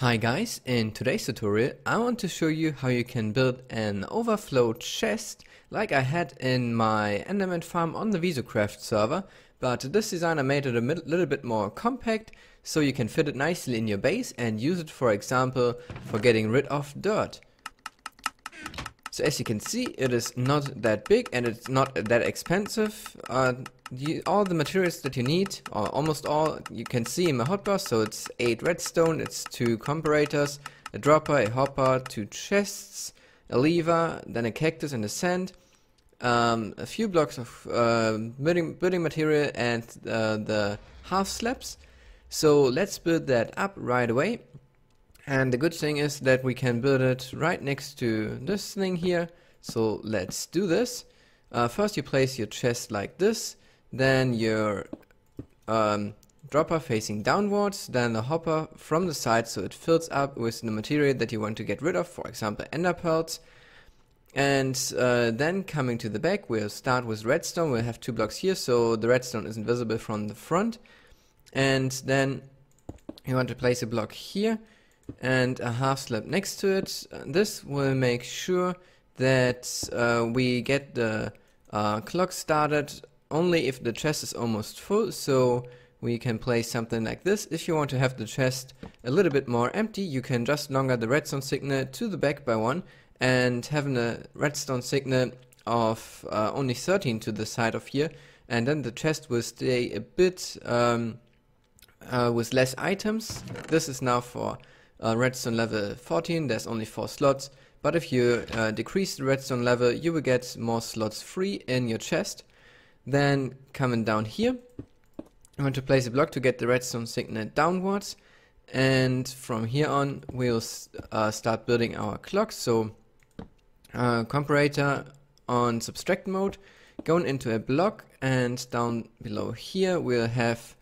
Hi guys, in today's tutorial I want to show you how you can build an overflow chest like I had in my Enderman farm on the Visocraft server but this design I made it a little bit more compact so you can fit it nicely in your base and use it for example for getting rid of dirt. So as you can see it is not that big and it's not that expensive. Uh, you, all the materials that you need, or almost all, you can see in my hotbar. So it's 8 redstone, it's 2 comparators, a dropper, a hopper, 2 chests, a lever, then a cactus and a sand, um, a few blocks of uh, building, building material and uh, the half slabs. So let's build that up right away. And the good thing is that we can build it right next to this thing here. So let's do this. Uh, first you place your chest like this then your um, dropper facing downwards, then the hopper from the side so it fills up with the material that you want to get rid of, for example ender pearls. And uh, then coming to the back, we'll start with redstone. We'll have two blocks here, so the redstone isn't visible from the front. And then you want to place a block here and a half slab next to it. This will make sure that uh, we get the uh, clock started only if the chest is almost full, so we can place something like this. If you want to have the chest a little bit more empty, you can just longer the redstone signal to the back by one and having a redstone signal of uh, only 13 to the side of here and then the chest will stay a bit um, uh, with less items. This is now for uh, redstone level 14, there's only 4 slots, but if you uh, decrease the redstone level you will get more slots free in your chest. Then coming down here, I want to place a block to get the redstone signal downwards. And from here on, we'll uh, start building our clock. So, uh, comparator on subtract mode, going into a block, and down below here, we'll have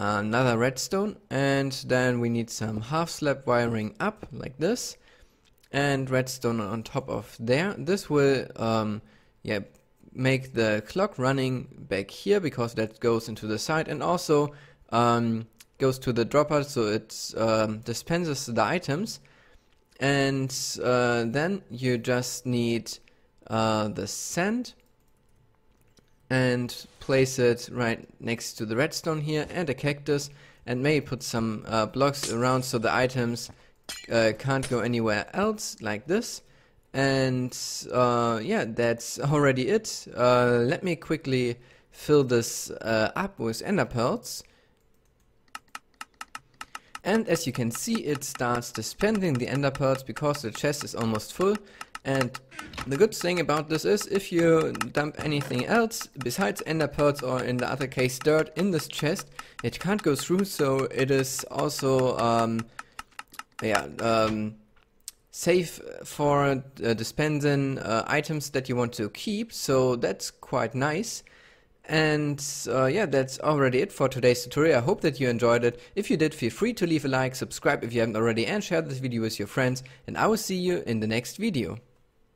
another redstone. And then we need some half slab wiring up, like this. And redstone on top of there. This will, um, yeah, make the clock running back here because that goes into the side and also um, goes to the dropper so it um, dispenses the items and uh, then you just need uh, the sand and place it right next to the redstone here and a cactus and maybe put some uh, blocks around so the items uh, can't go anywhere else like this and uh, yeah, that's already it. Uh, let me quickly fill this uh, up with ender pearls. And as you can see, it starts dispensing the ender pearls because the chest is almost full. And the good thing about this is if you dump anything else besides ender pearls or in the other case dirt in this chest, it can't go through. So it is also, um, yeah, um, safe for uh, dispensing uh, items that you want to keep. So that's quite nice. And uh, yeah that's already it for today's tutorial. I hope that you enjoyed it. If you did feel free to leave a like subscribe if you haven't already and share this video with your friends. And I will see you in the next video